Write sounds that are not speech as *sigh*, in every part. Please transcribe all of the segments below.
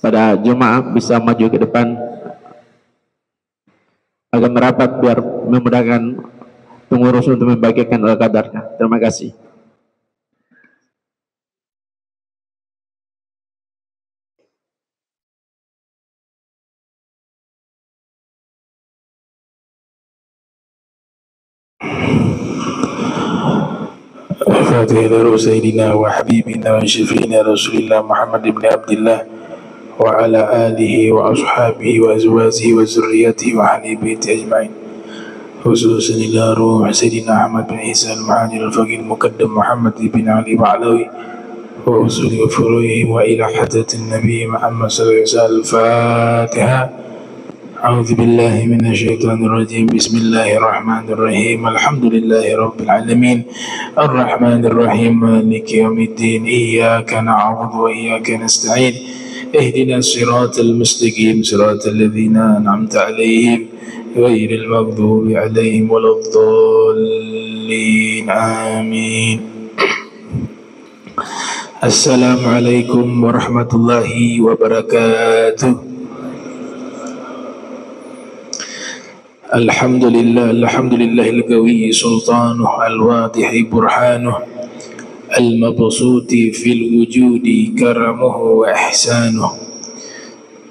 pada jemaah bisa maju ke depan agar merapat biar memudahkan pengurus untuk membagikan al-qadarnya. Terima kasih. الفاتحة إلى سيدنا وحبيبنا وشفينا رسول الله محمد بن عبد الله وعلى آله وأصحابه وأزواجه وذريته وأهل بيته أجمعين. خصوصا إلى روح سيدنا أحمد بن عيسى المعاني الفقير المقدم محمد بن علي بعلوي وأصول وفروعه وإلى حضرة النبي محمد صلى الله عليه وسلم. الفاتحة. أعوذ بالله من الشيطان الرجيم. بسم الله الرحمن الرحيم. الحمد لله رب العالمين. الرحمن الرحيم. مالك يوم الدين. إياك نعبد وإياك نستعين. اهدنا الصراط المستقيم صراط الذين أنعمت عليهم غير المغضوب عليهم ولا الضالين. آمين. السلام عليكم ورحمة الله وبركاته. الحمد لله الحمد لله القوي سلطانه الواضح برهانه. المبسوط في الوجود كرمه وإحسانه.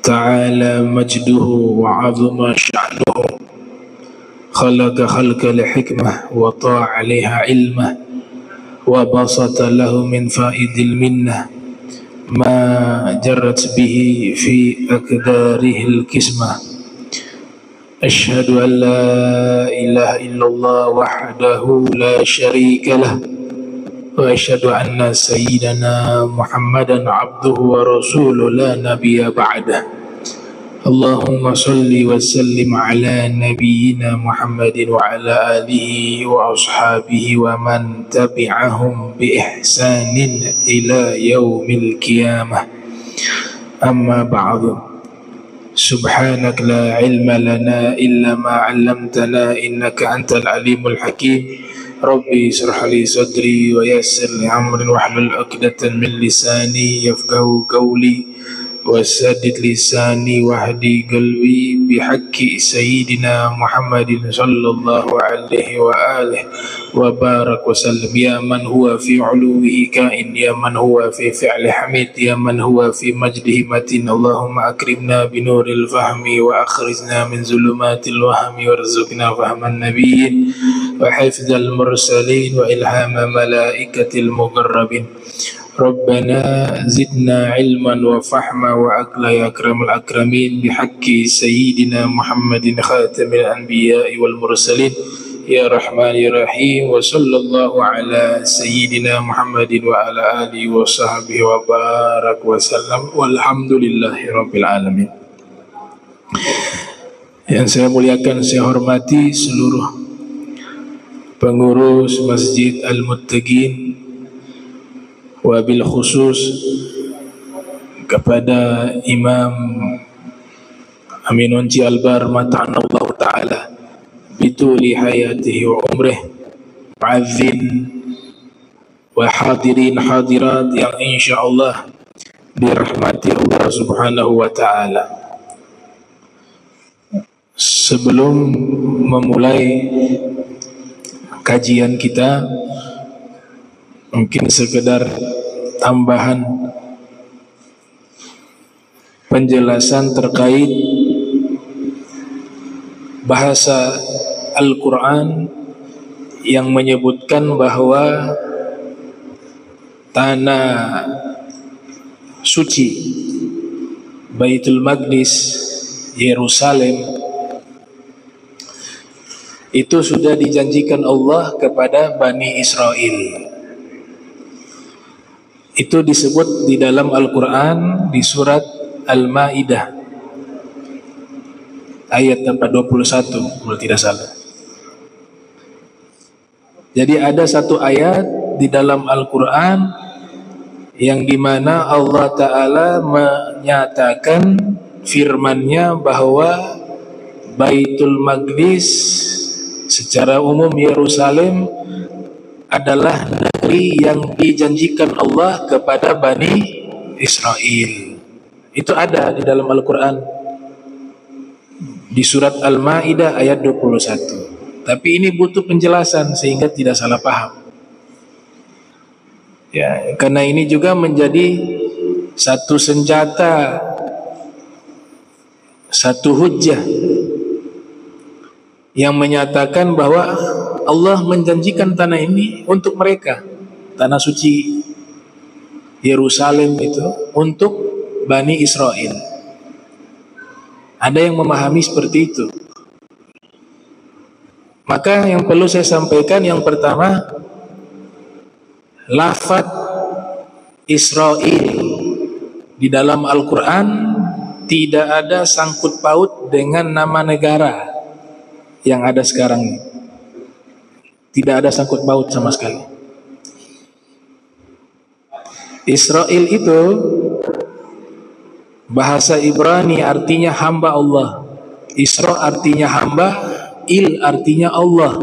تعالى مجده وعظم شأنه. خلق خلق لحكمة وطاع عليها علمه. وبسط له من فائد المنة. ما جرت به في أقداره الكسمة. أشهد أن لا إله إلا الله وحده لا شريك له. وأشهد أن سيدنا محمدا عبده ورسوله لا نبي بعده. اللهم صل وسلم على نبينا محمد وعلى آله وأصحابه ومن تبعهم بإحسان إلى يوم القيامة. أما بعد سبحانك لا علم لنا إلا ما علمتنا إنك أنت العليم الحكيم. ربي اشرح لي صدري ويسر لي أمري واحلل عقدة من لساني يفقه قولي. وسدد لساني واهدي قلبي بحق سيدنا محمد صلى الله عليه وآله. وبارك وسلم. يا من هو في علوه كائن يا من هو في فعل حميد يا من هو في مجده متين اللهم أكرمنا بنور الفهم وأخرجنا من ظلمات الوهم وارزقنا فهم النبيين وحفظ المرسلين وإلهام ملائكة المقربين. ربنا زدنا علما وفهما وعقلا يا أكرم الأكرمين بحق سيدنا محمد خاتم الأنبياء والمرسلين. يا رحمن يا رحيم وصلى الله على سيدنا محمد وعلى آله وصحبه وبارك وسلم. والحمد لله رب العالمين. Yang saya muliakan, saya hormati seluruh pengurus Masjid Al-Muttaqin. Wabil khusus kepada Imam Aminun Albar mata'anallah ta'ala bituli hayatihi wa umrih mu'adzin wa hadirin hadirat yang insyaallah dirahmati Allah subhanahu wa ta'ala. Sebelum memulai kajian kita mungkin sekedar tambahan penjelasan terkait bahasa Al-Quran yang menyebutkan bahwa tanah suci Baitul Maqdis Yerusalem itu sudah dijanjikan Allah kepada Bani Israel itu disebut di dalam Al-Quran di surat Al-Ma'idah. Ayat 21 kalau tidak salah. Jadi ada satu ayat di dalam Al-Quran yang di mana Allah Ta'ala menyatakan firmannya bahwa Baitul Maqdis secara umum Yerusalem adalah negeri yang dijanjikan Allah kepada Bani Israel. Itu ada di dalam Al-Quran. Di surat Al-Ma'idah ayat 21. Tapi ini butuh penjelasan sehingga tidak salah paham. Ya, karena ini juga menjadi satu senjata satu hujjah yang menyatakan bahwa Allah menjanjikan tanah ini untuk mereka tanah suci Yerusalem itu untuk Bani Israel ada yang memahami seperti itu maka yang perlu saya sampaikan yang pertama lafad Israel di dalam Al-Quran tidak ada sangkut paut dengan nama negara yang ada sekarang. Tidak ada sangkut paut sama sekali. Israel itu bahasa Ibrani artinya hamba Allah. Isra artinya hamba, il artinya Allah.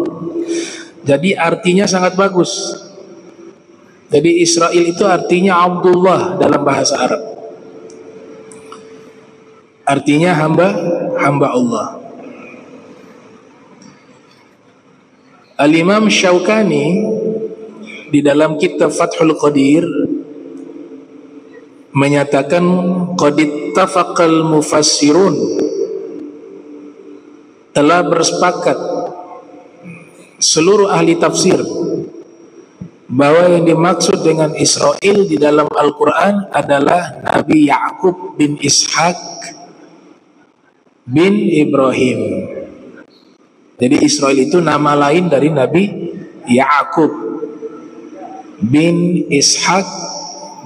Jadi artinya sangat bagus. Jadi Israel itu artinya Abdullah dalam bahasa Arab. Artinya hamba hamba Allah. Al-Imam Syaukani di dalam kitab Fathul Qadir menyatakan qad ittafaqal mufassirun telah bersepakat seluruh ahli tafsir bahwa yang dimaksud dengan Israel di dalam Al-Quran adalah Nabi Yakub bin Ishak bin Ibrahim. Jadi Israel itu nama lain dari Nabi Yakub bin Ishak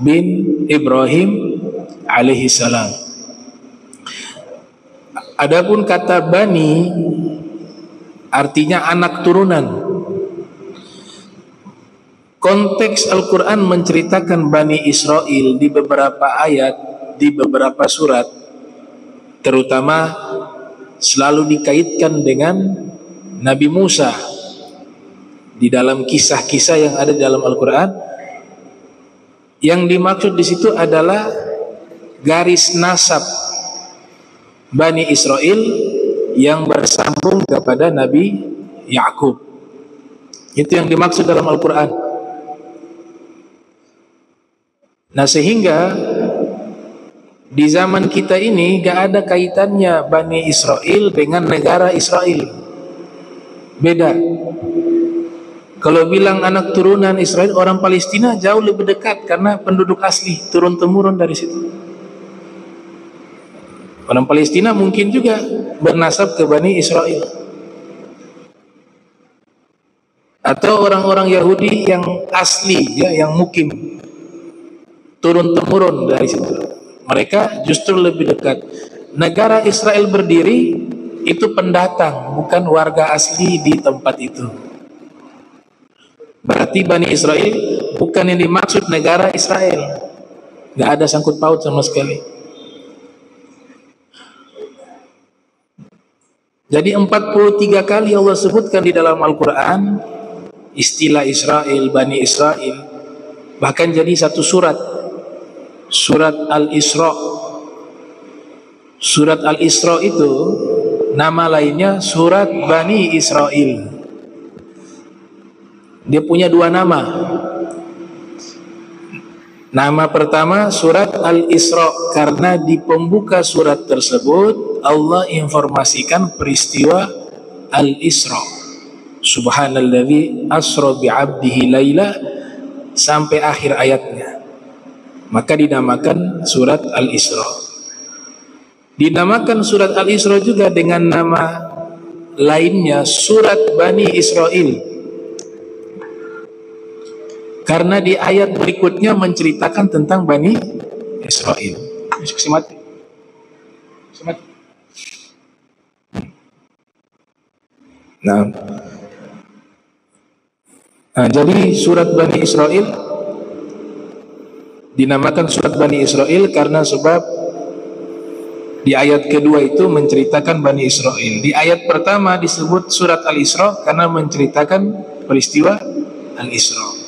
bin Ibrahim alaihi salam. Adapun kata Bani artinya anak turunan Konteks Al-Quran menceritakan Bani Israel di beberapa ayat, di beberapa surat, terutama selalu dikaitkan dengan Nabi Musa di dalam kisah-kisah yang ada di dalam Al-Quran. Yang dimaksud di situ adalah garis nasab Bani Israel yang bersambung kepada Nabi Yakub. Itu yang dimaksud dalam Al-Quran. Nah sehingga di zaman kita ini gak ada kaitannya Bani Israel dengan negara Israel. Beda. Kalau bilang anak turunan Israel, orang Palestina jauh lebih dekat karena penduduk asli turun temurun dari situ. Orang Palestina mungkin juga bernasab ke Bani Israel. Atau orang-orang Yahudi yang asli ya, yang mukim turun temurun dari situ. Mereka justru lebih dekat. Negara Israel berdiri itu pendatang, bukan warga asli di tempat itu. Berarti Bani Israel bukan yang dimaksud negara Israel. Gak ada sangkut paut sama sekali. Jadi 43 kali Allah sebutkan di dalam Al-Quran istilah Israel, Bani Israel. Bahkan jadi satu surat surat Al-Isra. Surat Al-Isra itu nama lainnya surat Bani Israel. Dia punya dua nama. Nama pertama surat Al-Isra karena di pembuka surat tersebut Allah informasikan peristiwa Al-Isra. Subhanalladzi asra bi'abdihi laila sampai akhir ayatnya maka dinamakan surat Al-Isra. Dinamakan surat Al-Isra juga dengan nama lainnya surat Bani Israel. Karena di ayat berikutnya menceritakan tentang Bani Israel. Nah, nah, jadi surat Bani Israel dinamakan surat Bani Israel karena sebab di ayat kedua itu menceritakan Bani Israel. Di ayat pertama disebut surat Al-Isra karena menceritakan peristiwa Al-Isra.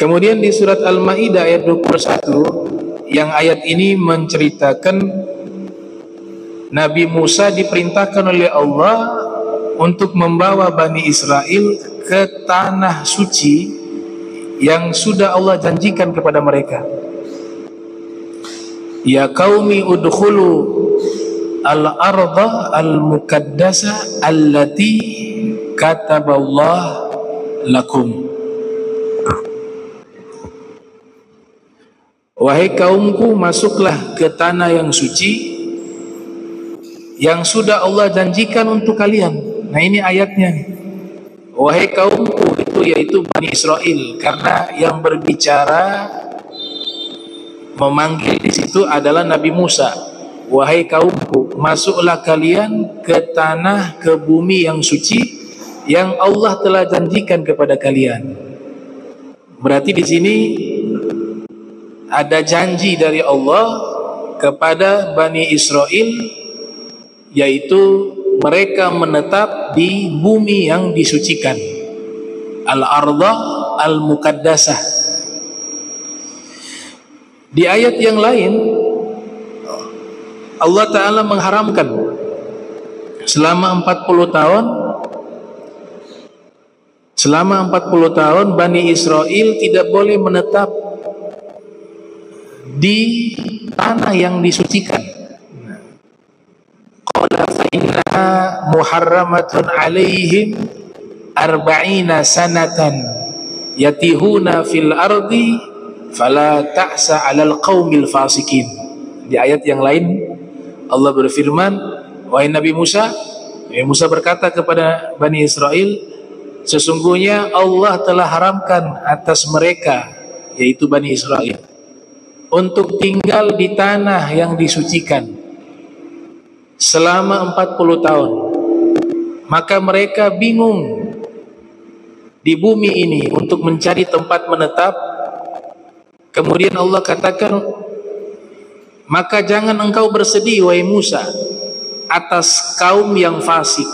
Kemudian di surat Al-Maidah ayat 21 yang ayat ini menceritakan Nabi Musa diperintahkan oleh Allah untuk membawa Bani Israel ke tanah suci yang sudah Allah janjikan kepada mereka. Ya qaumi udkhulu al-arda al-mukaddasa allati kataballah lakum. Wahai kaumku masuklah ke tanah yang suci yang sudah Allah janjikan untuk kalian. Nah ini ayatnya. Wahai kaumku itu yaitu Bani Israel karena yang berbicara memanggil di situ adalah Nabi Musa. Wahai kaumku, masuklah kalian ke tanah ke bumi yang suci yang Allah telah janjikan kepada kalian. Berarti di sini ada janji dari Allah kepada Bani Israel yaitu mereka menetap di bumi yang disucikan. Al-arda al-mukaddasah di ayat yang lain Allah Ta'ala mengharamkan selama 40 tahun selama 40 tahun Bani Israel tidak boleh menetap di tanah yang disucikan. Qala fa innaha muharramatun alaihim arba'ina sanatan yatihuna fil ardi fala ta'sa 'alal qaumil fasikin. Di ayat yang lain Allah berfirman wahai Nabi Musa Nabi Musa berkata kepada Bani Israel sesungguhnya Allah telah haramkan atas mereka yaitu Bani Israel untuk tinggal di tanah yang disucikan selama 40 tahun. Maka mereka bingung di bumi ini untuk mencari tempat menetap. Kemudian Allah katakan maka jangan engkau bersedih wahai Musa atas kaum yang fasik.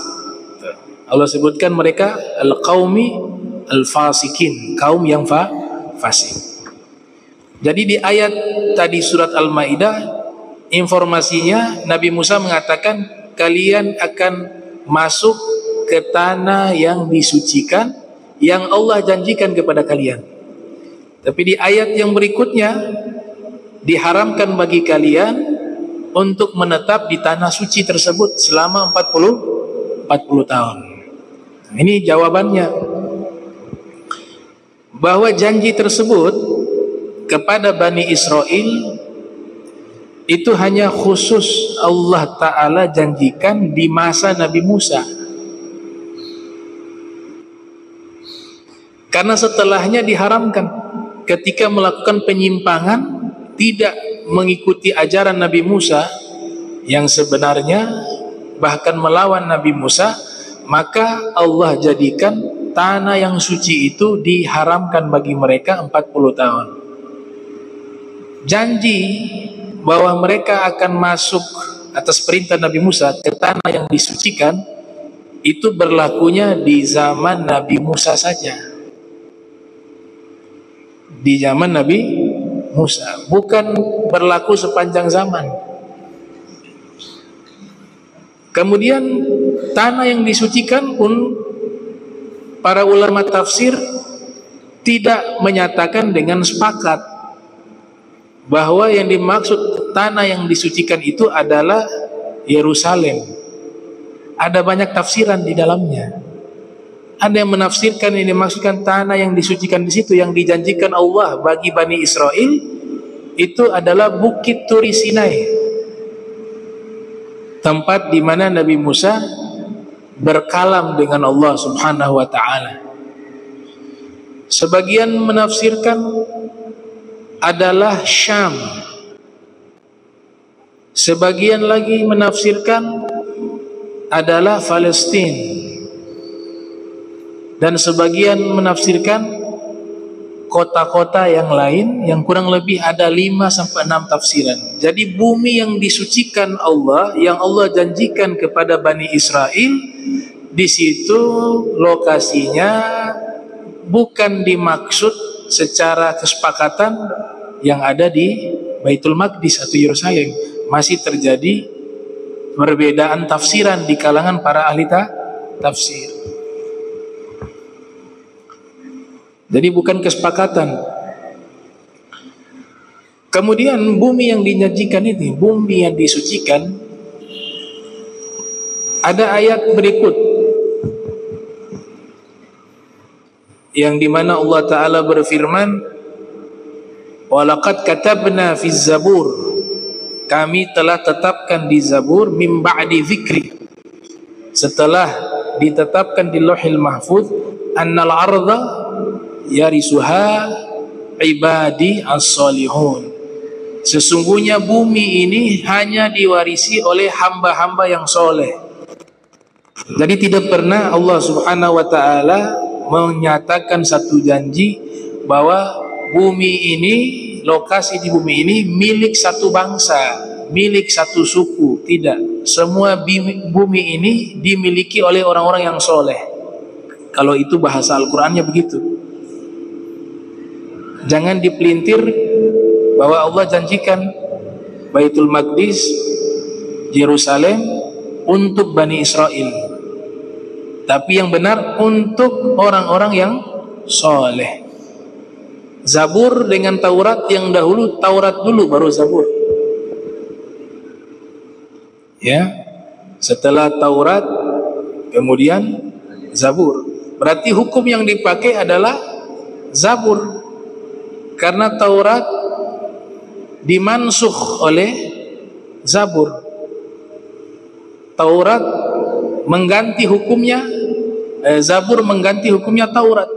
Allah sebutkan mereka al-qaumi al-fasikin kaum yang fa fasik jadi di ayat tadi surat Al-Maidah informasinya Nabi Musa mengatakan kalian akan masuk ke tanah yang disucikan yang Allah janjikan kepada kalian. Tapi di ayat yang berikutnya diharamkan bagi kalian untuk menetap di tanah suci tersebut selama 40 40 tahun. Ini jawabannya bahwa janji tersebut kepada Bani Israel itu hanya khusus Allah Ta'ala janjikan di masa Nabi Musa. Karena setelahnya diharamkan. Ketika melakukan penyimpangan tidak mengikuti ajaran Nabi Musa yang sebenarnya bahkan melawan Nabi Musa maka Allah jadikan tanah yang suci itu diharamkan bagi mereka 40 tahun janji bahwa mereka akan masuk atas perintah Nabi Musa ke tanah yang disucikan itu berlakunya di zaman Nabi Musa saja. Di zaman Nabi Musa bukan berlaku sepanjang zaman. Kemudian tanah yang disucikan pun para ulama tafsir tidak menyatakan dengan sepakat bahwa yang dimaksud tanah yang disucikan itu adalah Yerusalem. Ada banyak tafsiran di dalamnya. Ada yang menafsirkan ini dimaksudkan tanah yang disucikan di situ yang dijanjikan Allah bagi Bani Israel itu adalah Bukit Turi Sinai. Tempat di mana Nabi Musa berkalam dengan Allah Subhanahu wa taala. Sebagian menafsirkan adalah Syam. Sebagian lagi menafsirkan adalah Palestina. Dan sebagian menafsirkan kota-kota yang lain yang kurang lebih ada 5 sampai 6 tafsiran. Jadi bumi yang disucikan Allah yang Allah janjikan kepada Bani Israel di situ lokasinya bukan dimaksud secara kesepakatan yang ada di Baitul Maqdis atau Yerusalem masih terjadi perbedaan tafsiran di kalangan para ahli ta tafsir. Jadi bukan kesepakatan. Kemudian bumi yang dinyajikan ini, bumi yang disucikan, ada ayat berikut yang dimana Allah Taala berfirman Walaqad katabna fi zabur. Kami telah tetapkan di zabur Min ba'di zikri. Setelah ditetapkan di lohil mahfud Annal arda Yarisuha Ibadi as-salihun. Sesungguhnya bumi ini hanya diwarisi oleh hamba-hamba yang soleh. Jadi tidak pernah Allah subhanahu wa ta'ala menyatakan satu janji bahwa bumi ini, lokasi di bumi ini milik satu bangsa, milik satu suku. Tidak. Semua bumi ini dimiliki oleh orang-orang yang soleh. Kalau itu bahasa Al-Qur'annya begitu. Jangan dipelintir bahwa Allah janjikan Baitul Maqdis Yerusalem untuk Bani Israel. Tapi yang benar untuk orang-orang yang soleh. Zabur dengan Taurat yang dahulu Taurat dulu baru Zabur. Ya. Setelah Taurat kemudian Zabur. Berarti hukum yang dipakai adalah Zabur. Karena Taurat dimansuh oleh Zabur. Taurat mengganti hukumnya eh, Zabur mengganti hukumnya Taurat.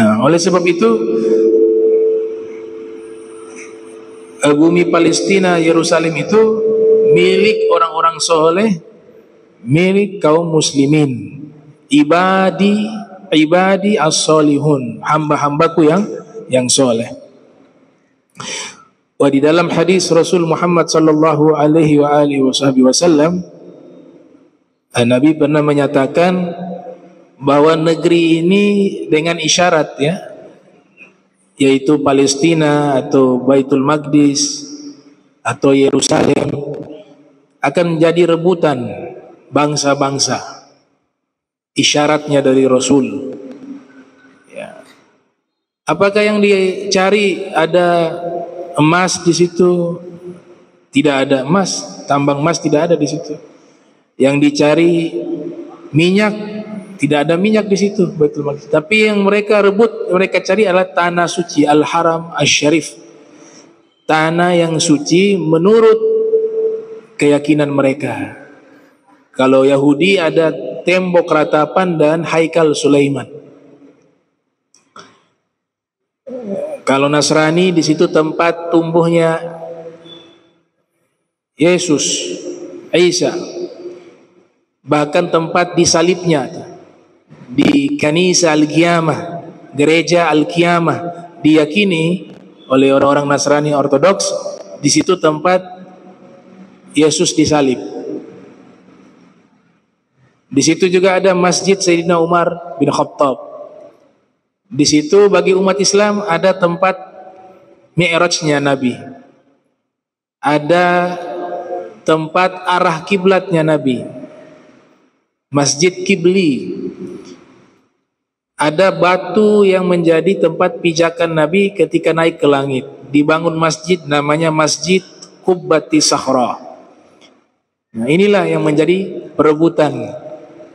Nah, oleh sebab itu eh, bumi Palestina Yerusalem itu milik orang-orang soleh, milik kaum muslimin, ibadi ibadi as-solihun, hamba-hambaku yang yang soleh. Wa di dalam hadis Rasul Muhammad sallallahu alaihi wa alihi wasallam Nabi pernah menyatakan bahwa negeri ini dengan isyarat ya yaitu Palestina atau Baitul Maqdis atau Yerusalem akan menjadi rebutan bangsa-bangsa isyaratnya dari Rasul ya. apakah yang dicari ada emas di situ tidak ada emas tambang emas tidak ada di situ yang dicari minyak tidak ada minyak di situ Baitul Maqdis. Tapi yang mereka rebut, mereka cari adalah tanah suci Al-Haram Asy-Syarif. Tanah yang suci menurut keyakinan mereka. Kalau Yahudi ada tembok ratapan dan haikal Sulaiman. Kalau Nasrani di situ tempat tumbuhnya Yesus, Isa. Bahkan tempat disalibnya di Kanisa Al-Qiyamah, gereja Al-Qiyamah diyakini oleh orang-orang Nasrani Ortodoks di situ tempat Yesus disalib. Di situ juga ada Masjid Sayyidina Umar bin Khattab. Di situ bagi umat Islam ada tempat Mi'rajnya Nabi. Ada tempat arah kiblatnya Nabi. Masjid Kibli ada batu yang menjadi tempat pijakan Nabi ketika naik ke langit. Dibangun masjid namanya Masjid Kubbati Sahra. Nah, inilah yang menjadi perebutan.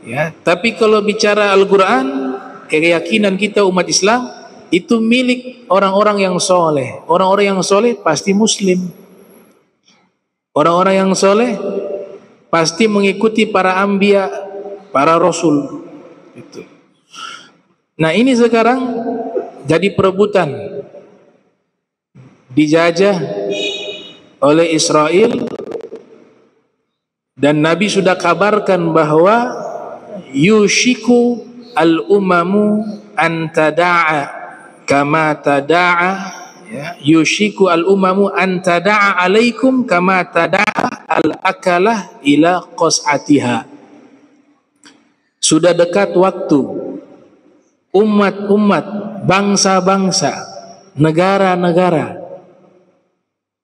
Ya, tapi kalau bicara Al-Qur'an, keyakinan kita umat Islam itu milik orang-orang yang soleh. Orang-orang yang soleh pasti Muslim. Orang-orang yang soleh pasti mengikuti para ambia, para rasul. Itu. Nah ini sekarang jadi perebutan dijajah oleh Israel dan Nabi sudah kabarkan bahwa yushiku al umamu antada'a kama tada'a ya, yushiku al umamu antada'a alaikum kama tada'a al akalah ila qas'atiha sudah dekat waktu umat-umat, bangsa-bangsa negara-negara.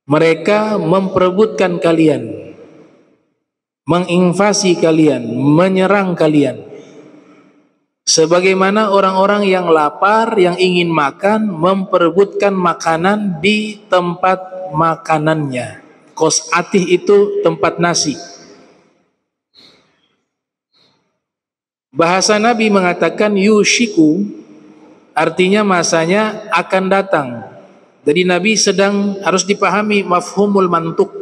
Mereka memperebutkan kalian, menginvasi kalian, menyerang kalian. Sebagaimana orang-orang yang lapar, yang ingin makan, memperebutkan makanan di tempat makanannya. Kos atih itu tempat nasi. Bahasa Nabi mengatakan yushiku, artinya masanya akan datang. Jadi Nabi sedang harus dipahami mafhumul mantuk.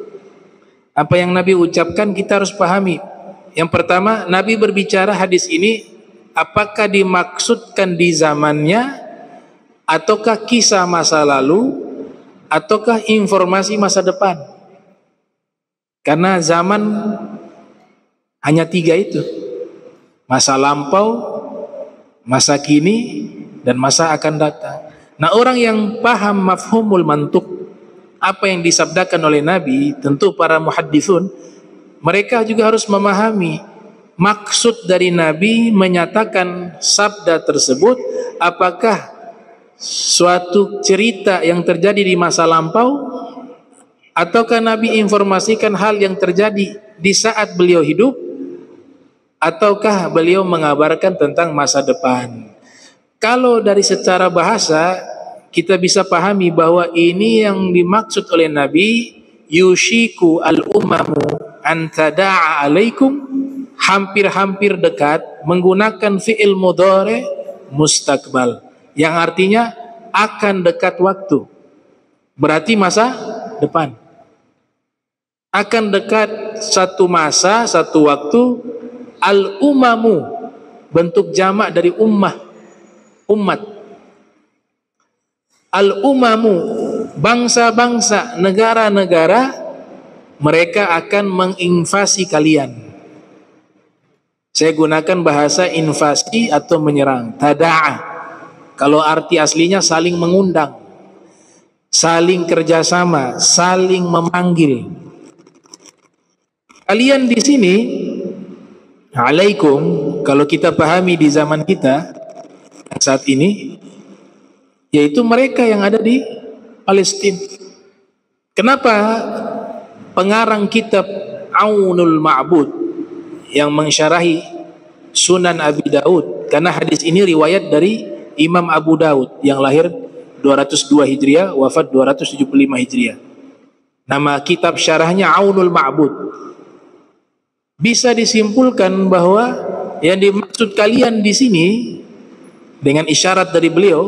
Apa yang Nabi ucapkan kita harus pahami. Yang pertama, Nabi berbicara hadis ini apakah dimaksudkan di zamannya? Ataukah kisah masa lalu? Ataukah informasi masa depan? Karena zaman hanya tiga itu. Masa lampau masa kini dan masa akan datang. Nah orang yang paham mafhumul mantuk apa yang disabdakan oleh Nabi tentu para muhaddithun mereka juga harus memahami maksud dari Nabi menyatakan sabda tersebut apakah suatu cerita yang terjadi di masa lampau? Ataukah Nabi informasikan hal yang terjadi di saat beliau hidup? Ataukah beliau mengabarkan tentang masa depan? Kalau dari secara bahasa kita bisa pahami bahwa ini yang dimaksud oleh Nabi yushiku al-umamu antada'a alaikum hampir-hampir dekat menggunakan fi'il mudhari mustakbal yang artinya akan dekat waktu. Berarti masa depan. Akan dekat satu masa, satu waktu al-umamu bentuk jamak dari ummah umat al-umamu bangsa-bangsa negara-negara mereka akan menginvasi kalian saya gunakan bahasa invasi atau menyerang. Tada'a. Kalau arti aslinya saling mengundang. Saling kerjasama. Saling memanggil. Kalian di sini. Alaikum. Kalau kita pahami di zaman kita. Saat ini. Yaitu mereka yang ada di Palestina. Kenapa pengarang kitab Aunul Ma'bud yang mensyarahi Sunan Abi Daud karena hadis ini riwayat dari Imam Abu Daud yang lahir 202 Hijriah wafat 275 Hijriah. Nama kitab syarahnya Aunul Ma'bud. Bisa disimpulkan bahwa yang dimaksud kalian di sini dengan isyarat dari beliau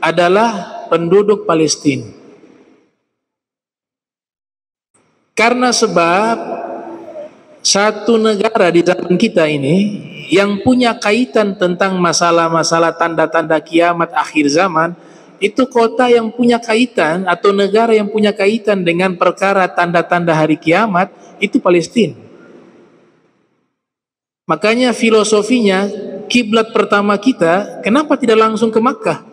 adalah penduduk Palestina. Karena sebab satu negara di zaman kita ini yang punya kaitan tentang masalah-masalah tanda-tanda kiamat akhir zaman itu kota yang punya kaitan atau negara yang punya kaitan dengan perkara tanda-tanda hari kiamat itu Palestina. Makanya filosofinya kiblat pertama kita kenapa tidak langsung ke Makkah?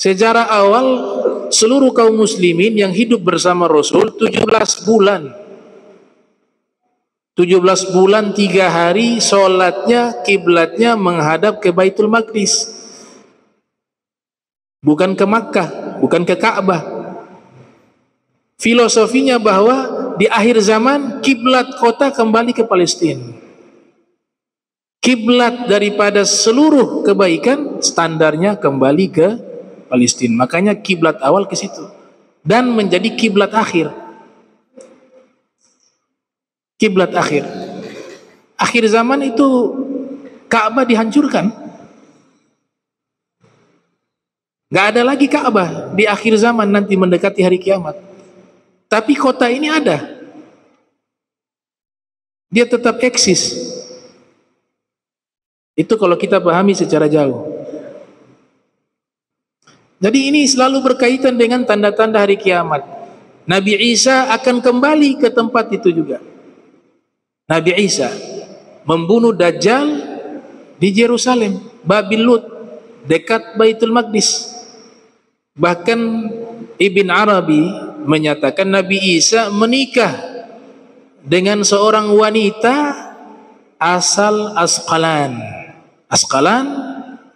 Sejarah awal seluruh kaum muslimin yang hidup bersama Rasul 17 bulan 17 bulan 3 hari solatnya kiblatnya menghadap ke Baitul Maqdis. Bukan ke Makkah bukan ke Ka'bah. Filosofinya bahwa di akhir zaman kiblat kota kembali ke Palestina. Kiblat daripada seluruh kebaikan standarnya kembali ke Palestina. Makanya kiblat awal ke situ. Dan menjadi kiblat akhir kiblat akhir. Akhir zaman itu Ka'bah dihancurkan. Gak ada lagi Ka'bah di akhir zaman nanti mendekati hari kiamat. Tapi kota ini ada. Dia tetap eksis. Itu kalau kita pahami secara jauh. Jadi ini selalu berkaitan dengan tanda-tanda hari kiamat. Nabi Isa akan kembali ke tempat itu juga. Nabi Isa membunuh Dajjal di Yerusalem, Babil Lut, dekat Baitul Maqdis. Bahkan Ibn Arabi menyatakan Nabi Isa menikah dengan seorang wanita asal Asqalan. Asqalan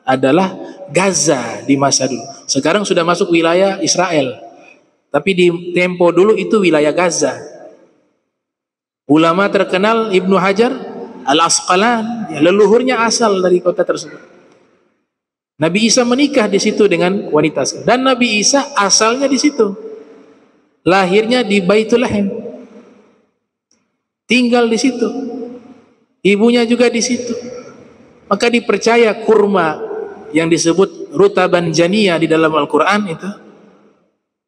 adalah Gaza di masa dulu. Sekarang sudah masuk wilayah Israel. Tapi di tempo dulu itu wilayah Gaza. Ulama terkenal Ibnu Hajar Al-Asqalan, ya, leluhurnya asal dari kota tersebut. Nabi Isa menikah di situ dengan wanita dan Nabi Isa asalnya di situ. Lahirnya di Baitul Lahim. Tinggal di situ. Ibunya juga di situ. Maka dipercaya kurma yang disebut rutaban janiyah di dalam Al-Quran itu.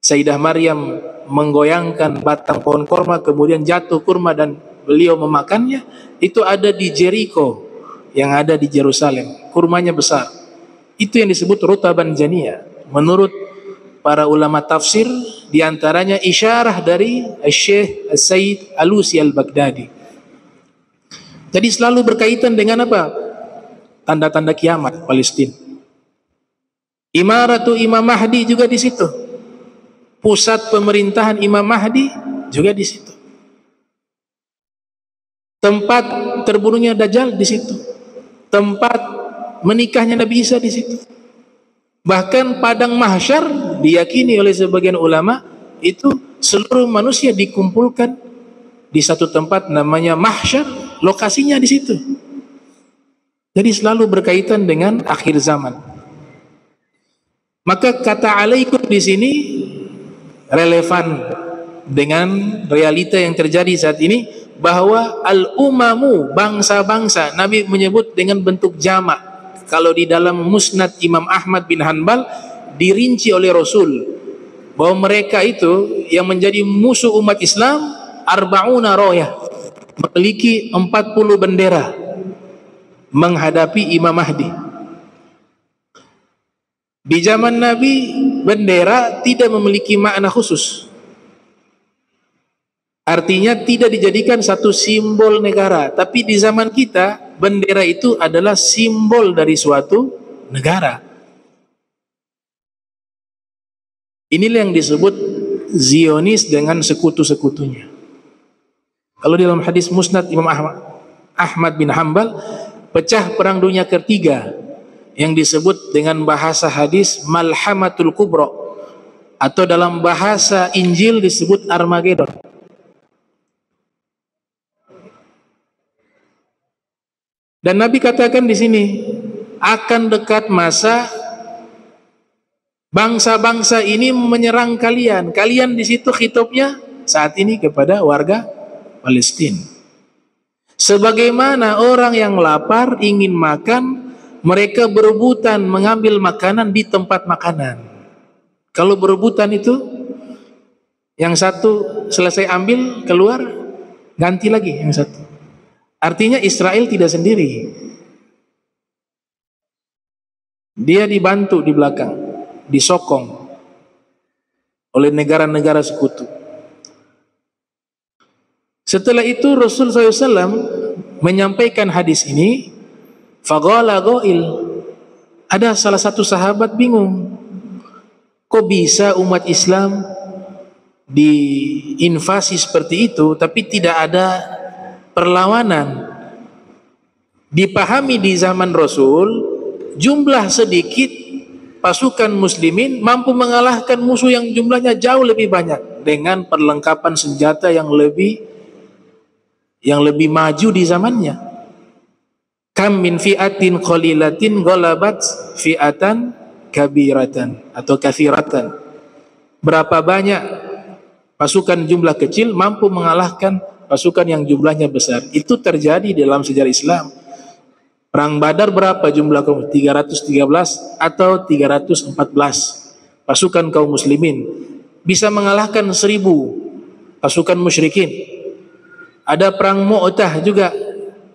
Sayyidah Maryam menggoyangkan batang pohon kurma kemudian jatuh kurma dan beliau memakannya itu ada di Jericho yang ada di Jerusalem. Kurmanya besar. Itu yang disebut rutaban janiyah menurut para ulama tafsir di antaranya isyarah dari Syekh Said Alusi Al-Baghdadi. Jadi selalu berkaitan dengan apa? Tanda-tanda kiamat Palestina. Imaratu Imam Mahdi juga di situ pusat pemerintahan Imam Mahdi juga di situ. Tempat terbunuhnya Dajjal di situ. Tempat menikahnya Nabi Isa di situ. Bahkan padang mahsyar diyakini oleh sebagian ulama itu seluruh manusia dikumpulkan di satu tempat namanya mahsyar lokasinya di situ. Jadi selalu berkaitan dengan akhir zaman. Maka kata alaikum di sini relevan dengan realita yang terjadi saat ini bahwa al-umamu bangsa-bangsa Nabi menyebut dengan bentuk jamak. Kalau di dalam musnad Imam Ahmad bin Hanbal dirinci oleh Rasul bahwa mereka itu yang menjadi musuh umat Islam arbauna royah memiliki 40 bendera menghadapi Imam Mahdi. Di zaman Nabi bendera tidak memiliki makna khusus Artinya tidak dijadikan satu simbol negara, tapi di zaman kita bendera itu adalah simbol dari suatu negara. Inilah yang disebut Zionis dengan sekutu-sekutunya. Kalau dalam hadis Musnad Imam Ahmad, bin Hambal, pecah perang dunia ketiga yang disebut dengan bahasa hadis Malhamatul Kubro atau dalam bahasa Injil disebut Armageddon. Dan Nabi katakan di sini akan dekat masa bangsa-bangsa ini menyerang kalian. Kalian di situ hitopnya saat ini kepada warga Palestina. Sebagaimana orang yang lapar ingin makan, mereka berebutan mengambil makanan di tempat makanan. Kalau berebutan itu yang satu selesai ambil keluar ganti lagi yang satu. Artinya Israel tidak sendiri. Dia dibantu di belakang, disokong oleh negara-negara sekutu. Setelah itu Rasul SAW menyampaikan hadis ini, Fagala goil. Ada salah satu sahabat bingung. Kok bisa umat Islam diinvasi seperti itu, tapi tidak ada perlawanan dipahami di zaman Rasul jumlah sedikit pasukan muslimin mampu mengalahkan musuh yang jumlahnya jauh lebih banyak dengan perlengkapan senjata yang lebih yang lebih maju di zamannya kam min fi'atin qalilatin ghalabat fi'atan kabiratan atau kathiratan berapa banyak pasukan jumlah kecil mampu mengalahkan pasukan yang jumlahnya besar. Itu terjadi dalam sejarah Islam. Perang Badar berapa jumlah kaum? 313 atau 314 pasukan kaum muslimin bisa mengalahkan seribu pasukan musyrikin. Ada perang Mu'tah juga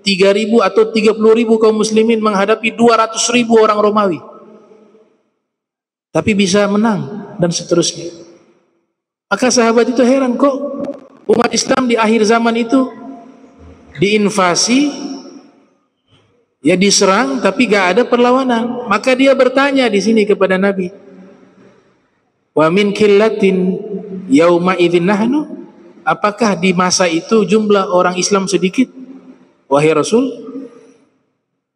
3000 atau 30.000 kaum muslimin menghadapi 200.000 orang Romawi. Tapi bisa menang dan seterusnya. Maka sahabat itu heran kok umat Islam di akhir zaman itu diinvasi ya diserang tapi gak ada perlawanan maka dia bertanya di sini kepada Nabi wa min killatin yauma idzin nahnu apakah di masa itu jumlah orang Islam sedikit wahai Rasul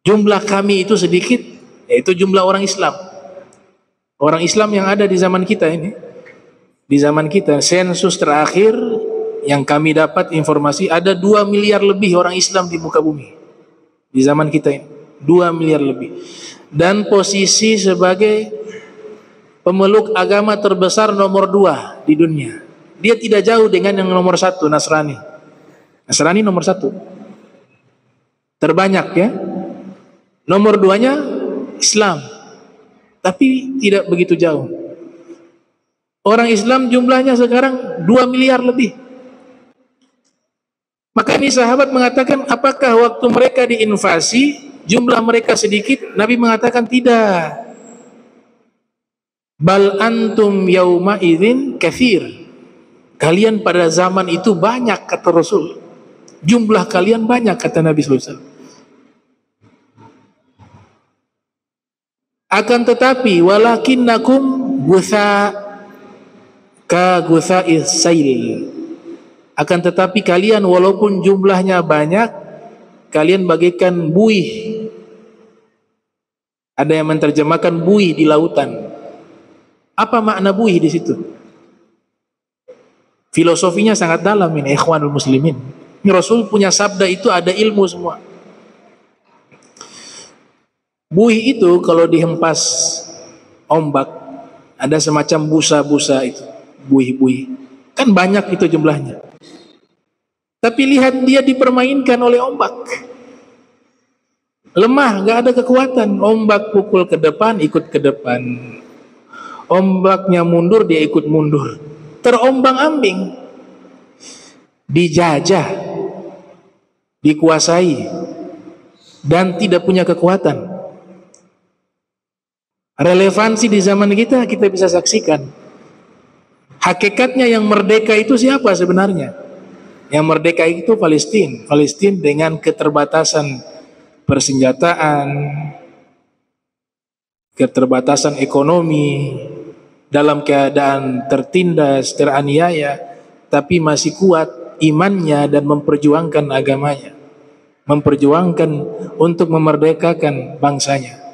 jumlah kami itu sedikit yaitu jumlah orang Islam Orang Islam yang ada di zaman kita ini, di zaman kita sensus terakhir yang kami dapat informasi ada 2 miliar lebih orang Islam di muka bumi. Di zaman kita ini, 2 miliar lebih. Dan posisi sebagai pemeluk agama terbesar nomor 2 di dunia. Dia tidak jauh dengan yang nomor satu Nasrani. Nasrani nomor satu. Terbanyak ya. Nomor duanya Islam. Tapi tidak begitu jauh. Orang Islam jumlahnya sekarang 2 miliar lebih. Maka ini sahabat mengatakan apakah waktu mereka diinvasi jumlah mereka sedikit? Nabi mengatakan tidak. Bal antum yauma idzin kathir. Kalian pada zaman itu banyak kata Rasul. Jumlah kalian banyak kata Nabi sallallahu alaihi wasallam. Akan tetapi walakinnakum gutha ka gutha isail. Akan tetapi kalian walaupun jumlahnya banyak, kalian bagaikan buih. Ada yang menerjemahkan buih di lautan. Apa makna buih di situ? Filosofinya sangat dalam ini, ikhwanul muslimin. Ini Rasul punya sabda itu ada ilmu semua. Buih itu kalau dihempas ombak ada semacam busa-busa itu, buih-buih. Kan banyak itu jumlahnya. Tapi lihat dia dipermainkan oleh ombak. Lemah, gak ada kekuatan. Ombak pukul ke depan, ikut ke depan. Ombaknya mundur, dia ikut mundur. Terombang-ambing. Dijajah. Dikuasai. Dan tidak punya kekuatan. Relevansi di zaman kita kita bisa saksikan. Hakikatnya yang merdeka itu siapa sebenarnya? Yang merdeka itu Palestina. Palestina dengan keterbatasan persenjataan, keterbatasan ekonomi, dalam keadaan tertindas, teraniaya, tapi masih kuat imannya dan memperjuangkan agamanya. Memperjuangkan untuk memerdekakan bangsanya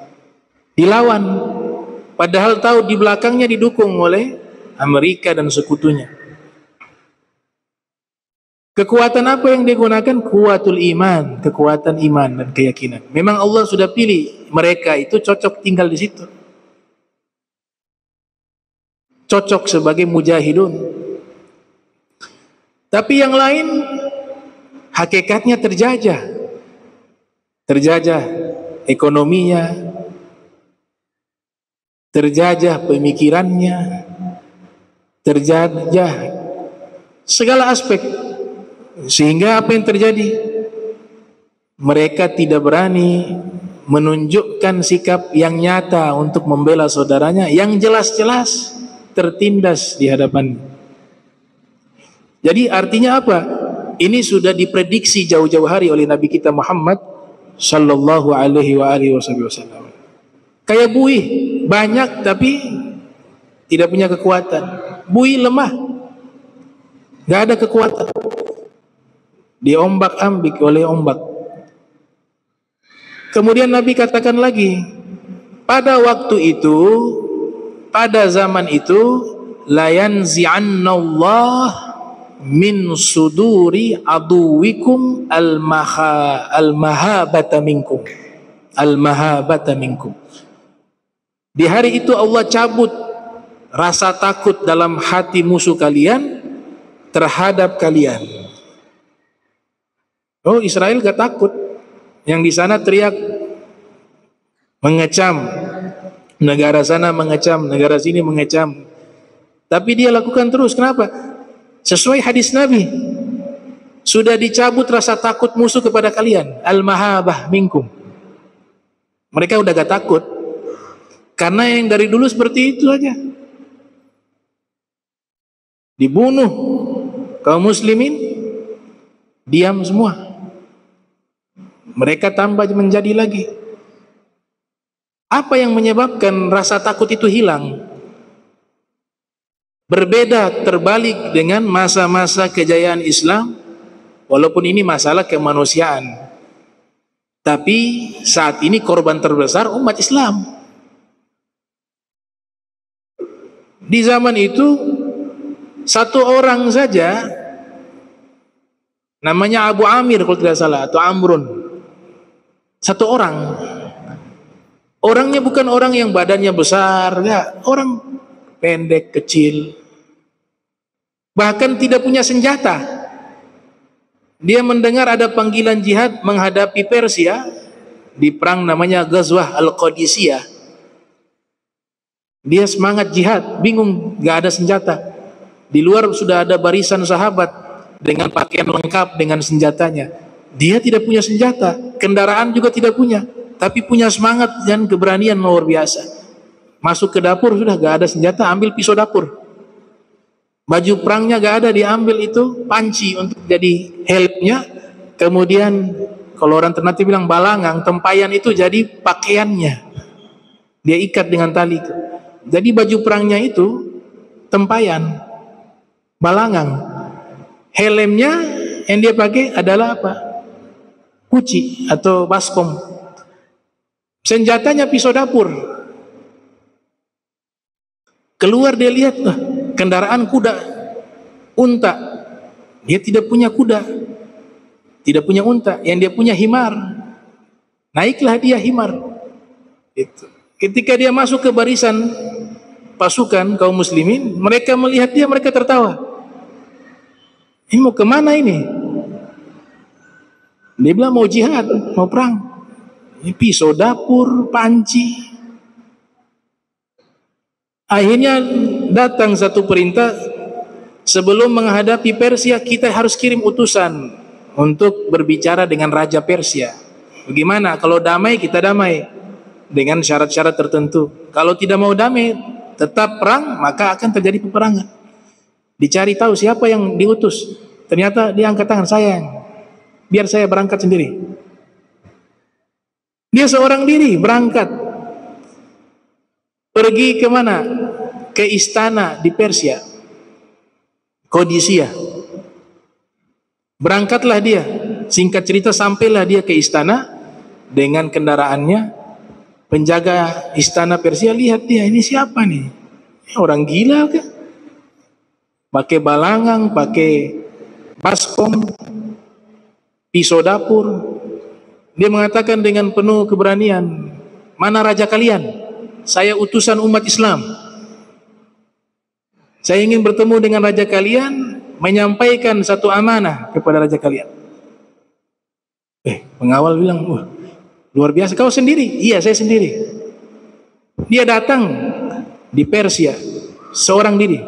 dilawan padahal tahu di belakangnya didukung oleh Amerika dan sekutunya. Kekuatan apa yang digunakan kuatul iman kekuatan iman dan keyakinan. Memang Allah sudah pilih mereka itu cocok tinggal di situ. Cocok sebagai mujahidun. Tapi yang lain hakikatnya terjajah. Terjajah ekonominya terjajah pemikirannya, terjajah segala aspek. Sehingga apa yang terjadi? Mereka tidak berani menunjukkan sikap yang nyata untuk membela saudaranya yang jelas-jelas tertindas di hadapan. Jadi artinya apa? Ini sudah diprediksi jauh-jauh hari oleh Nabi kita Muhammad sallallahu alaihi wa alihi wasallam. Kayak buih, banyak tapi tidak punya kekuatan. Buih lemah. Gak ada kekuatan. Diombak ambik oleh ombak. Kemudian Nabi katakan lagi, pada waktu itu, pada zaman itu, layan Allah min suduri aduwikum al-maha al-mahabata minkum al-mahabata minkum di hari itu Allah cabut rasa takut dalam hati musuh kalian terhadap kalian. Oh Israel gak takut. Yang di sana teriak mengecam. Negara sana mengecam, negara sini mengecam. Tapi dia lakukan terus. Kenapa? Sesuai hadis Nabi. Sudah dicabut rasa takut musuh kepada kalian. Al-mahabah minkum. Mereka udah gak takut. Karena yang dari dulu seperti itu aja. Dibunuh kaum muslimin diam semua. Mereka tambah menjadi lagi. Apa yang menyebabkan rasa takut itu hilang? Berbeda terbalik dengan masa-masa kejayaan Islam walaupun ini masalah kemanusiaan. Tapi saat ini korban terbesar umat Islam. Di zaman itu satu orang saja namanya Abu Amir kalau tidak salah atau Amrun. Satu orang. Orangnya bukan orang yang badannya besar, ya, orang pendek, kecil. Bahkan tidak punya senjata. Dia mendengar ada panggilan jihad menghadapi Persia di perang namanya Ghazwah Al-Qadisiyah. Dia semangat jihad, bingung, gak ada senjata. Di luar sudah ada barisan sahabat dengan pakaian lengkap dengan senjatanya. Dia tidak punya senjata, kendaraan juga tidak punya, tapi punya semangat dan keberanian luar biasa. Masuk ke dapur sudah gak ada senjata, ambil pisau dapur. Baju perangnya gak ada, diambil itu panci untuk jadi helmnya. Kemudian kalau orang Ternate bilang balangang, tempayan itu jadi pakaiannya. Dia ikat dengan tali. Jadi baju perangnya itu tempayan, balangang. Helmnya yang dia pakai adalah apa? Kuci atau baskom. Senjatanya pisau dapur. Keluar dia lihat, lah, kendaraan kuda, unta. Dia tidak punya kuda, tidak punya unta. Yang dia punya himar. Naiklah dia himar. Itu. Ketika dia masuk ke barisan pasukan kaum muslimin, mereka melihat dia, mereka tertawa. Ini mau ke mana ini? Dia bilang mau jihad, mau perang. Ini pisau dapur, panci. Akhirnya datang satu perintah, sebelum menghadapi Persia, kita harus kirim utusan untuk berbicara dengan Raja Persia. Bagaimana? Kalau damai, kita damai dengan syarat-syarat tertentu. Kalau tidak mau damai, tetap perang, maka akan terjadi peperangan. Dicari tahu siapa yang diutus. Ternyata dia angkat tangan saya. Biar saya berangkat sendiri. Dia seorang diri berangkat. Pergi ke mana? Ke istana di Persia. Kodisia. Berangkatlah dia. Singkat cerita sampailah dia ke istana dengan kendaraannya penjaga istana Persia lihat dia ini siapa nih? Orang gila ke pakai balangang pakai baskom pisau dapur. Dia mengatakan dengan penuh keberanian mana raja kalian? Saya utusan umat Islam. Saya ingin bertemu dengan raja kalian menyampaikan satu amanah kepada raja kalian. Eh pengawal bilang wah Luar biasa. Kau sendiri? Iya, saya sendiri. Dia datang di Persia seorang diri.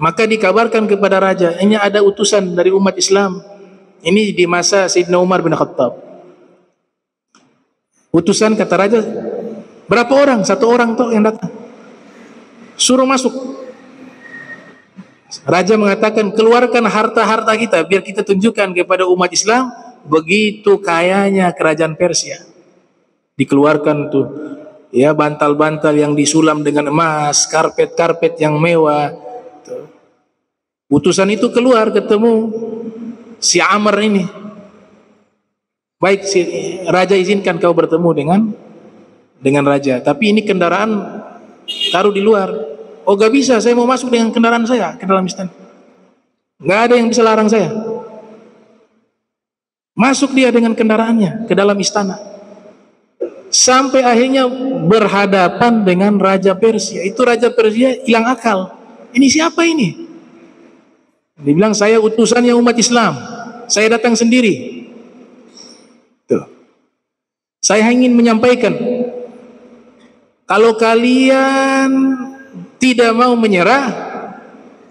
Maka dikabarkan kepada raja, ini ada utusan dari umat Islam. Ini di masa Sayyidina Umar bin Khattab. Utusan kata raja, berapa orang? Satu orang toh yang datang. Suruh masuk. Raja mengatakan, keluarkan harta-harta kita biar kita tunjukkan kepada umat Islam begitu kayanya kerajaan Persia. Dikeluarkan tuh ya bantal-bantal yang disulam dengan emas, karpet-karpet yang mewah. Tuh. Utusan itu keluar ketemu si Amr ini. Baik si raja izinkan kau bertemu dengan dengan raja, tapi ini kendaraan taruh di luar. Oh gak bisa, saya mau masuk dengan kendaraan saya ke dalam istana. Gak ada yang bisa larang saya. Masuk dia dengan kendaraannya ke dalam istana. Sampai akhirnya berhadapan dengan Raja Persia. Itu Raja Persia hilang akal. Ini siapa ini? Dia bilang saya utusan yang umat Islam. Saya datang sendiri. Tuh. Saya ingin menyampaikan. Kalau kalian tidak mau menyerah,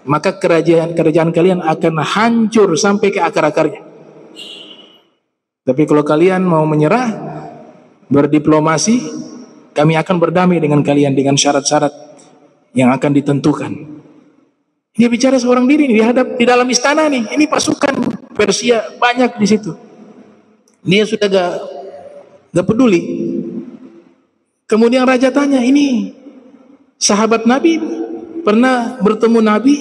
maka kerajaan kerajaan kalian akan hancur sampai ke akar-akarnya. Tapi kalau kalian mau menyerah, berdiplomasi, kami akan berdamai dengan kalian dengan syarat-syarat yang akan ditentukan. Ini bicara seorang diri di hadap di dalam istana nih. Ini pasukan Persia banyak di situ. Dia sudah gak, gak peduli. Kemudian raja tanya, ini sahabat Nabi pernah bertemu Nabi?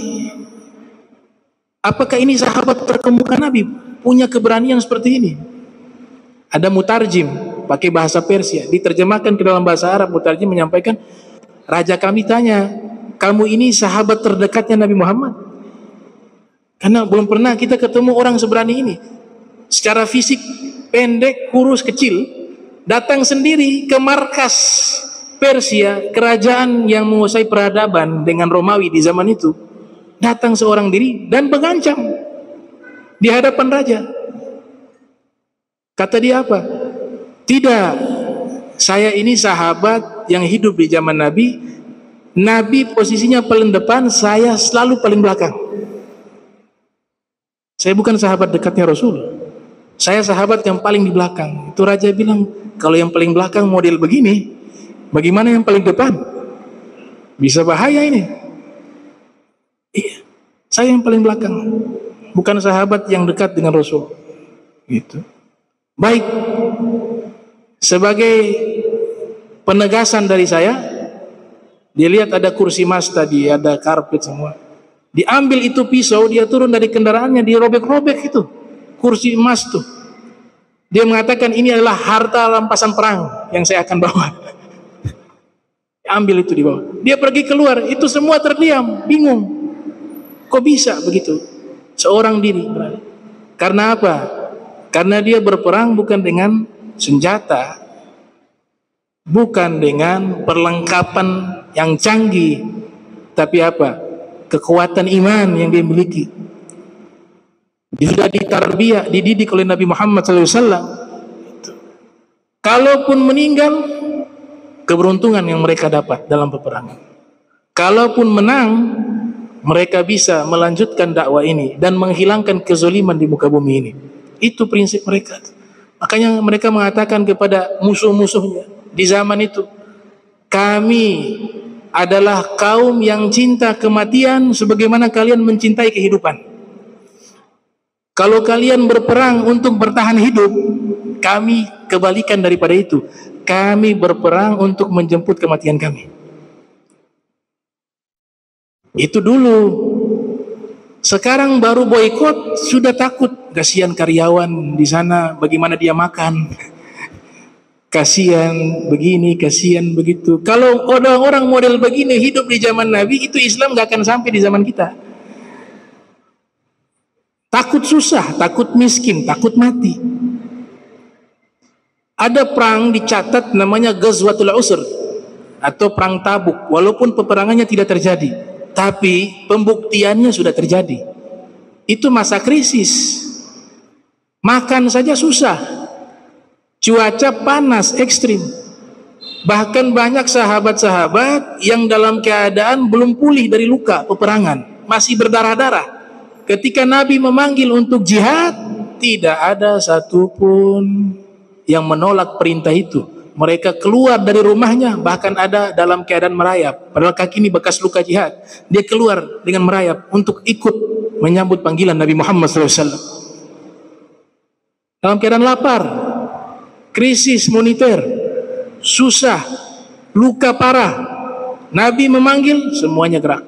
Apakah ini sahabat terkemuka Nabi? Punya keberanian seperti ini? Ada mutarjim pakai bahasa Persia, diterjemahkan ke dalam bahasa Arab. Mutarjim menyampaikan, raja kami tanya, kamu ini sahabat terdekatnya Nabi Muhammad? Karena belum pernah kita ketemu orang seberani ini. Secara fisik pendek, kurus, kecil, datang sendiri ke markas Persia, kerajaan yang menguasai peradaban dengan Romawi di zaman itu. Datang seorang diri dan mengancam di hadapan raja. Kata dia apa? Tidak, saya ini sahabat yang hidup di zaman Nabi. Nabi posisinya paling depan, saya selalu paling belakang. Saya bukan sahabat dekatnya Rasul. Saya sahabat yang paling di belakang. Itu raja bilang, kalau yang paling belakang model begini, bagaimana yang paling depan? Bisa bahaya ini. Iya, saya yang paling belakang. Bukan sahabat yang dekat dengan Rasul. Gitu. Baik, sebagai penegasan dari saya, dia lihat ada kursi mas tadi, ada karpet semua. Diambil itu pisau, dia turun dari kendaraannya, dirobek-robek itu. Kursi emas tuh. Dia mengatakan ini adalah harta rampasan perang yang saya akan bawa. *laughs* Ambil itu di bawah. Dia pergi keluar, itu semua terdiam, bingung. Kok bisa begitu? Seorang diri Karena apa? Karena dia berperang bukan dengan senjata bukan dengan perlengkapan yang canggih tapi apa? Kekuatan iman yang dia miliki. Dia sudah ditarbiyah dididik oleh Nabi Muhammad SAW kalaupun meninggal keberuntungan yang mereka dapat dalam peperangan. Kalaupun menang mereka bisa melanjutkan dakwah ini dan menghilangkan kezoliman di muka bumi ini itu prinsip mereka Makanya mereka mengatakan kepada musuh-musuhnya di zaman itu, kami adalah kaum yang cinta kematian sebagaimana kalian mencintai kehidupan. Kalau kalian berperang untuk bertahan hidup, kami kebalikan daripada itu. Kami berperang untuk menjemput kematian kami. Itu dulu sekarang baru boykot sudah takut. Kasihan karyawan di sana bagaimana dia makan. *laughs* Kasihan begini, kasihan begitu. Kalau orang-orang model begini hidup di zaman Nabi, itu Islam gak akan sampai di zaman kita. Takut susah, takut miskin, takut mati. Ada perang dicatat namanya Ghazwatul Usr atau perang Tabuk walaupun peperangannya tidak terjadi tapi pembuktiannya sudah terjadi. Itu masa krisis. Makan saja susah. Cuaca panas ekstrim. Bahkan banyak sahabat-sahabat yang dalam keadaan belum pulih dari luka peperangan, masih berdarah-darah. Ketika Nabi memanggil untuk jihad, tidak ada satupun yang menolak perintah itu mereka keluar dari rumahnya bahkan ada dalam keadaan merayap. Padahal kaki ini bekas luka jihad. Dia keluar dengan merayap untuk ikut menyambut panggilan Nabi Muhammad SAW dalam keadaan lapar krisis moneter susah luka parah Nabi memanggil semuanya gerak.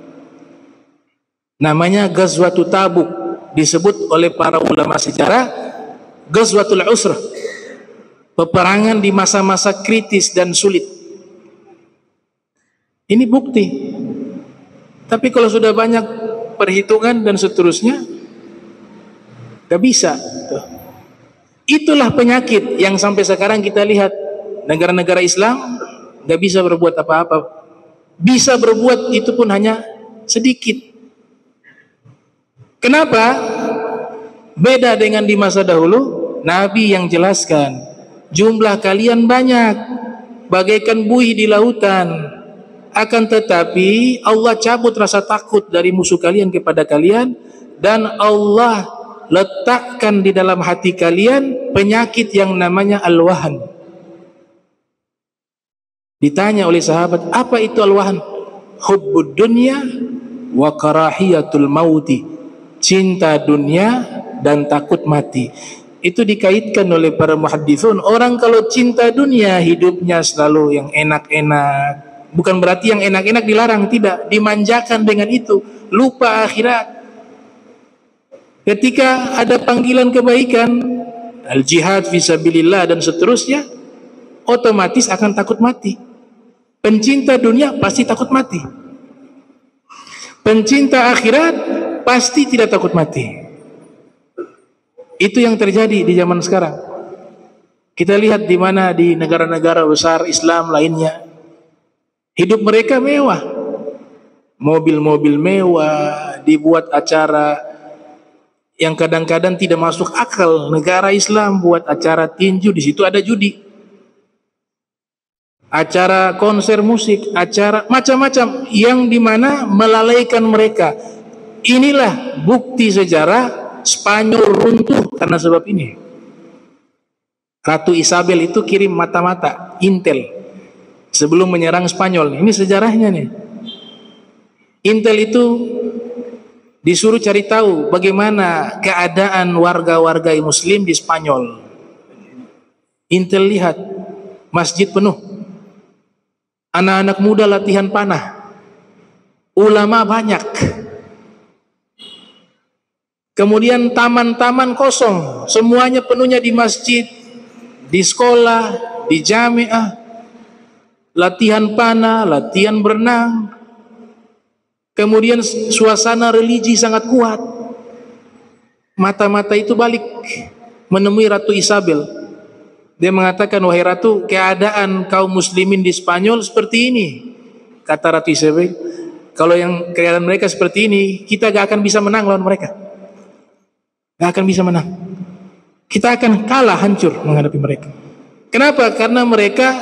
Namanya Ghazwatul Tabuk disebut oleh para ulama sejarah Ghazwatul Usrah peperangan di masa-masa kritis dan sulit. Ini bukti. Tapi kalau sudah banyak perhitungan dan seterusnya, gak bisa. Itulah penyakit yang sampai sekarang kita lihat negara-negara Islam gak bisa berbuat apa-apa. Bisa berbuat itu pun hanya sedikit. Kenapa? Beda dengan di masa dahulu, Nabi yang jelaskan jumlah kalian banyak. Bagaikan buih di lautan. Akan tetapi Allah cabut rasa takut dari musuh kalian kepada kalian. Dan Allah letakkan di dalam hati kalian penyakit yang namanya al-wahan. Ditanya oleh sahabat apa itu al-wahan? Hubbud dunya wa karahiyatul mauti. Cinta dunia dan takut mati itu dikaitkan oleh para muhadithun. Orang kalau cinta dunia hidupnya selalu yang enak-enak. Bukan berarti yang enak-enak dilarang tidak. Dimanjakan dengan itu. Lupa akhirat. Ketika ada panggilan kebaikan al jihad visabilillah dan seterusnya otomatis akan takut mati. Pencinta dunia pasti takut mati. Pencinta akhirat pasti tidak takut mati. Itu yang terjadi di zaman sekarang. Kita lihat di mana di negara-negara besar Islam lainnya. Hidup mereka mewah. Mobil-mobil mewah, dibuat acara yang kadang-kadang tidak masuk akal. Negara Islam buat acara tinju, di situ ada judi acara konser musik, acara macam-macam yang di mana melalaikan mereka. Inilah bukti sejarah Spanyol runtuh karena sebab ini. Ratu Isabel itu kirim mata-mata Intel sebelum menyerang Spanyol. Ini sejarahnya nih. Intel itu disuruh cari tahu bagaimana keadaan warga-warga muslim di Spanyol. Intel lihat masjid penuh Anak-anak muda latihan panah. Ulama banyak. Kemudian taman-taman kosong, semuanya penuhnya di masjid, di sekolah, di jamiah. Latihan panah, latihan berenang. Kemudian suasana religi sangat kuat. Mata-mata itu balik menemui Ratu Isabel dia mengatakan, wahai ratu, keadaan kaum muslimin di Spanyol seperti ini. Kata Ratu Isabel, kalau yang keadaan mereka seperti ini, kita gak akan bisa menang lawan mereka. Gak akan bisa menang. Kita akan kalah hancur menghadapi mereka. Kenapa? Karena mereka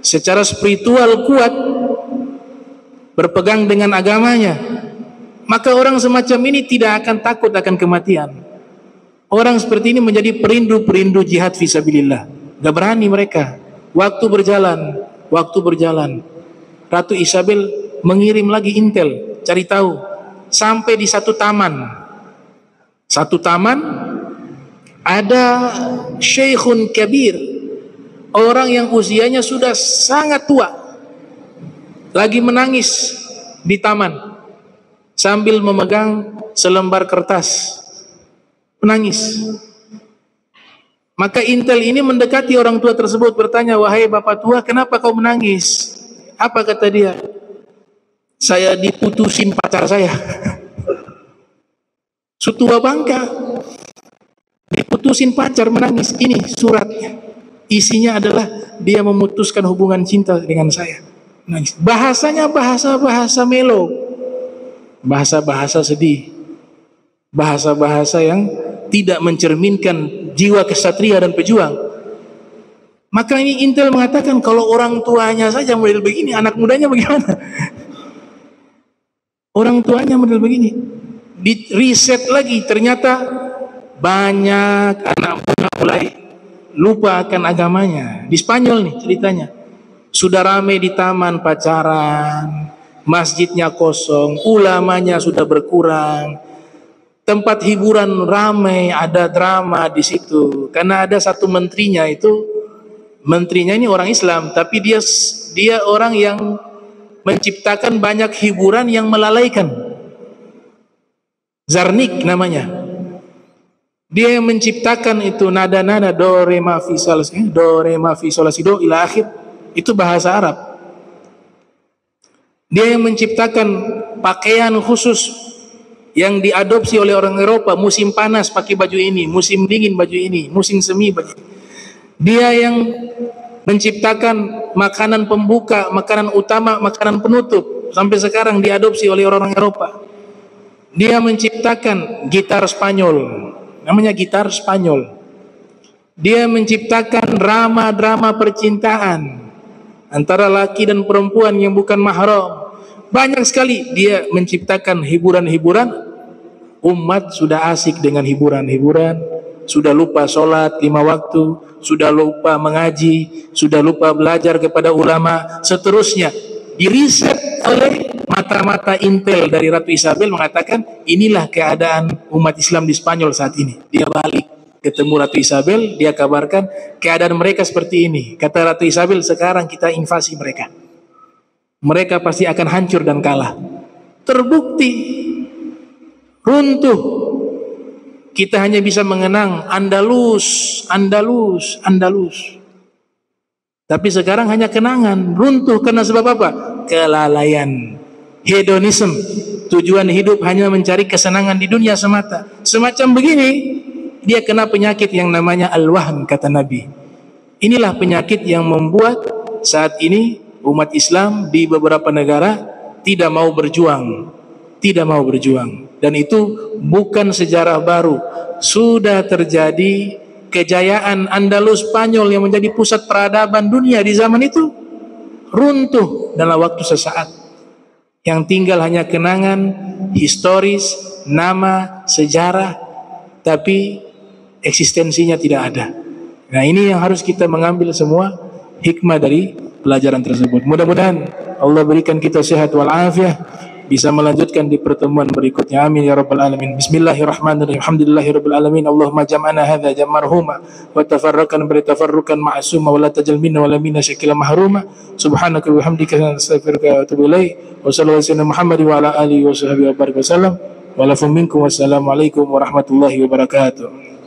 secara spiritual kuat, berpegang dengan agamanya. Maka orang semacam ini tidak akan takut akan kematian. Orang seperti ini menjadi perindu-perindu jihad visabilillah. Gak berani mereka. Waktu berjalan, waktu berjalan. Ratu Isabel mengirim lagi intel, cari tahu. Sampai di satu taman. Satu taman ada syekhun kabir. Orang yang usianya sudah sangat tua. Lagi menangis di taman sambil memegang selembar kertas menangis. Maka Intel ini mendekati orang tua tersebut bertanya, "Wahai bapak tua, kenapa kau menangis?" Apa kata dia? "Saya diputusin pacar saya." *laughs* Sutua bangka. Diputusin pacar menangis. Ini suratnya. Isinya adalah dia memutuskan hubungan cinta dengan saya. Menangis. Bahasanya bahasa-bahasa melo. Bahasa-bahasa sedih. Bahasa-bahasa yang tidak mencerminkan jiwa kesatria dan pejuang. Maka ini Intel mengatakan kalau orang tuanya saja model begini, anak mudanya bagaimana? Orang tuanya model begini. Di riset lagi ternyata banyak anak muda mulai lupa akan agamanya. Di Spanyol nih ceritanya. Sudah ramai di taman pacaran, masjidnya kosong, ulamanya sudah berkurang, tempat hiburan ramai, ada drama di situ. Karena ada satu menterinya itu, menterinya ini orang Islam, tapi dia dia orang yang menciptakan banyak hiburan yang melalaikan. Zarnik namanya. Dia yang menciptakan itu nada-nada do re ma fi sol si do re ma fi sol si do ila akhir itu bahasa Arab. Dia yang menciptakan pakaian khusus yang diadopsi oleh orang Eropa musim panas pakai baju ini, musim dingin baju ini, musim semi baju ini. Dia yang menciptakan makanan pembuka, makanan utama, makanan penutup sampai sekarang diadopsi oleh orang Eropa. Dia menciptakan gitar Spanyol, namanya gitar Spanyol. Dia menciptakan drama-drama percintaan antara laki dan perempuan yang bukan mahram banyak sekali dia menciptakan hiburan-hiburan. Umat sudah asik dengan hiburan-hiburan, sudah lupa sholat lima waktu, sudah lupa mengaji, sudah lupa belajar kepada ulama, seterusnya. Diriset oleh mata-mata intel dari Ratu Isabel mengatakan inilah keadaan umat Islam di Spanyol saat ini. Dia balik ketemu Ratu Isabel, dia kabarkan keadaan mereka seperti ini. Kata Ratu Isabel, sekarang kita invasi mereka mereka pasti akan hancur dan kalah. Terbukti runtuh. Kita hanya bisa mengenang Andalus, Andalus, Andalus. Tapi sekarang hanya kenangan, runtuh karena sebab apa? Kelalaian, hedonisme, tujuan hidup hanya mencari kesenangan di dunia semata. Semacam begini, dia kena penyakit yang namanya al-wahn kata Nabi. Inilah penyakit yang membuat saat ini umat Islam di beberapa negara tidak mau berjuang, tidak mau berjuang. Dan itu bukan sejarah baru. Sudah terjadi kejayaan Andalus Spanyol yang menjadi pusat peradaban dunia di zaman itu runtuh dalam waktu sesaat. Yang tinggal hanya kenangan historis, nama, sejarah, tapi eksistensinya tidak ada. Nah ini yang harus kita mengambil semua hikmah dari pelajaran tersebut. Mudah-mudahan Allah berikan kita sehat walafiat bisa melanjutkan di pertemuan berikutnya. Amin ya rabbal alamin. Bismillahirrahmanirrahim. Alhamdulillahirabbil alamin. Allahumma jam'ana hadza jam'arhuma wa tafarraqan bi tafarrukan ma'suma wa la tajal minna wa la minna syakila mahruma. Subhanaka wa bihamdika astaghfiruka wa atubu ilaik. Wa sallallahu alaihi Muhammad wa ala alihi wa sahbihi wa barik. Wa minkum wassalamu alaikum warahmatullahi wabarakatuh.